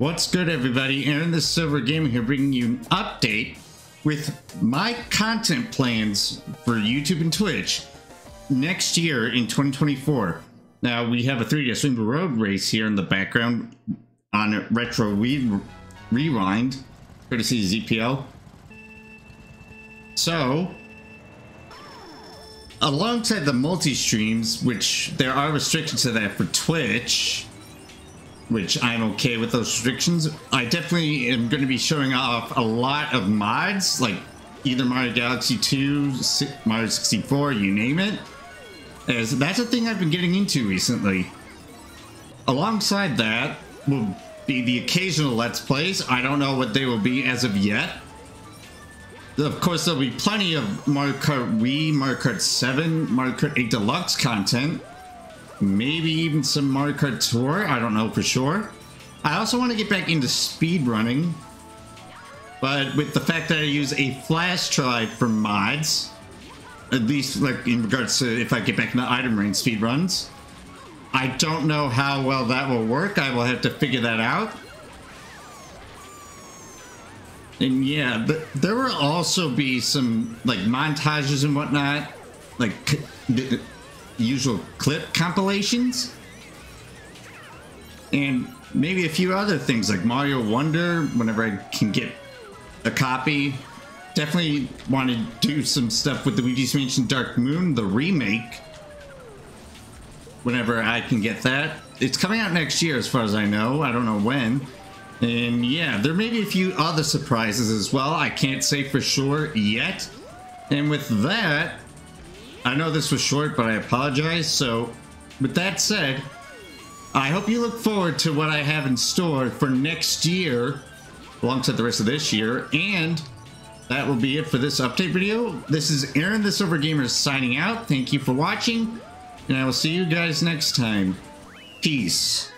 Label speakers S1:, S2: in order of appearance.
S1: What's good, everybody? Aaron the Silver Gamer here, bringing you an update with my content plans for YouTube and Twitch next year in 2024. Now, we have a 3DS Rainbow Road race here in the background on Retro Re Rewind, courtesy ZPL. So, alongside the multi-streams, which there are restrictions to that for Twitch, which I'm okay with those restrictions. I definitely am going to be showing off a lot of mods, like either Mario Galaxy 2, Mario 64, you name it. As that's a thing I've been getting into recently. Alongside that will be the occasional Let's Plays. I don't know what they will be as of yet. Of course, there'll be plenty of Mario Kart Wii, Mario Kart 7, Mario Kart 8 Deluxe content maybe even some Mario Kart Tour. I don't know for sure. I also want to get back into speed running, but with the fact that I use a flash drive for mods, at least like in regards to if I get back into item range speed runs, I don't know how well that will work. I will have to figure that out. And yeah, but there will also be some like montages and whatnot, like usual clip compilations. And maybe a few other things like Mario Wonder whenever I can get a copy. Definitely want to do some stuff with the Luigi's Mansion Dark Moon, the remake. Whenever I can get that. It's coming out next year as far as I know. I don't know when. And yeah, there may be a few other surprises as well. I can't say for sure yet. And with that, I know this was short, but I apologize. So, with that said, I hope you look forward to what I have in store for next year, alongside the rest of this year. And that will be it for this update video. This is Aaron the Silver Gamer signing out. Thank you for watching, and I will see you guys next time. Peace.